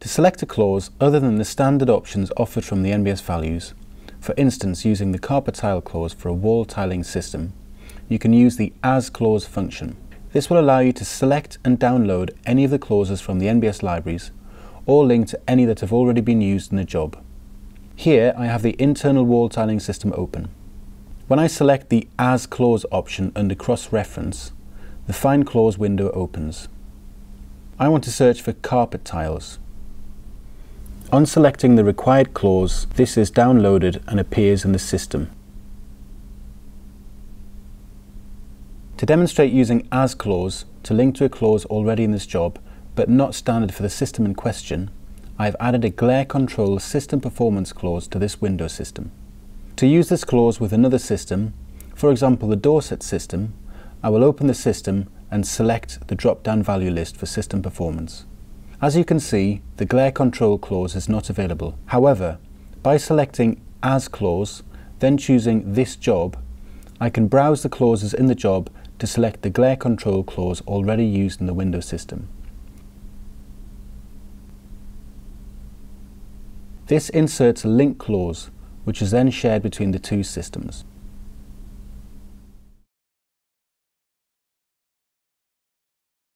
To select a clause other than the standard options offered from the NBS values, for instance using the carpet tile clause for a wall tiling system, you can use the As Clause function. This will allow you to select and download any of the clauses from the NBS libraries or link to any that have already been used in the job. Here I have the internal wall tiling system open. When I select the As Clause option under Cross-Reference, the Find Clause window opens. I want to search for carpet tiles. On selecting the required clause, this is downloaded and appears in the system. To demonstrate using as clause to link to a clause already in this job, but not standard for the system in question, I have added a glare control system performance clause to this window system. To use this clause with another system, for example the doorset system, I will open the system and select the drop-down value list for system performance. As you can see, the glare control clause is not available. However, by selecting As clause, then choosing this job, I can browse the clauses in the job to select the glare control clause already used in the Windows system. This inserts a link clause, which is then shared between the two systems.